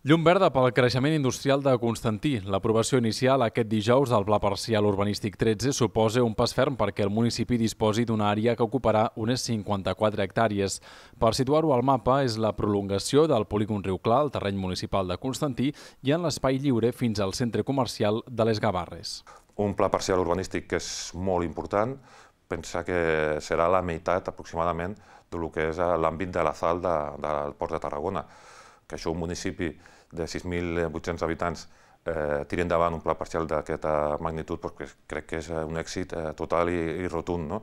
Llum verda pel creixement industrial de Constantí. L'aprovació inicial aquest dijous del Pla Parcial Urbanístic 13 suposa un pas ferm perquè el municipi disposi d'una àrea que ocuparà unes 54 hectàrees. Per situar-ho al mapa, és la prolongació del polígon Riu Clar, el terreny municipal de Constantí, i en l'espai lliure fins al centre comercial de les Gavarres. Un pla parcial urbanístic que és molt important, pensa que serà la meitat aproximadament del que és l'àmbit de la sal de, del Port de Tarragona que això un municipi de 6.800 habitants eh, tiri endavant un pla parcial d'aquesta magnitud, doncs crec que és un èxit eh, total i, i rotund. No?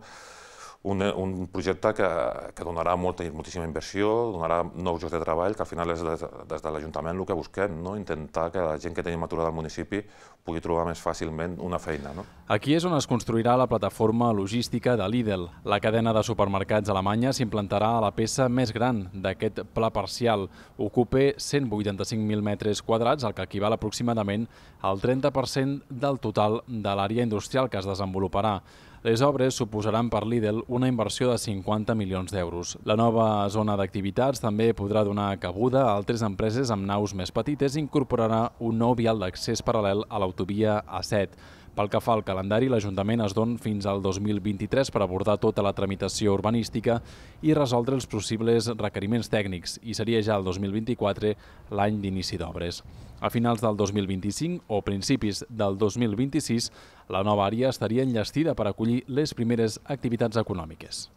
Un, un projecte que, que donarà molta, moltíssima inversió, donarà nous llocs de treball, que al final és des, des de l'Ajuntament el que busquem, no? intentar que la gent que tenim aturada al municipi pugui trobar més fàcilment una feina. No? Aquí és on es construirà la plataforma logística de Lidl. La cadena de supermercats alemanya s'implantarà a la peça més gran d'aquest pla parcial. Ocupa 185.000 metres quadrats, el que equival aproximadament al 30% del total de l'àrea industrial que es desenvoluparà. Les obres suposaran per Lidl una inversió de 50 milions d'euros. La nova zona d'activitats també podrà donar cabuda a altres empreses amb naus més petites i incorporarà un nou vial d'accés paral·lel a l'autovia A7. Pel que fa al calendari, l'Ajuntament es don fins al 2023 per abordar tota la tramitació urbanística i resoldre els possibles requeriments tècnics i seria ja el 2024 l'any d'inici d'obres. A finals del 2025 o principis del 2026, la nova àrea estaria enllestida per acollir les primeres activitats econòmiques.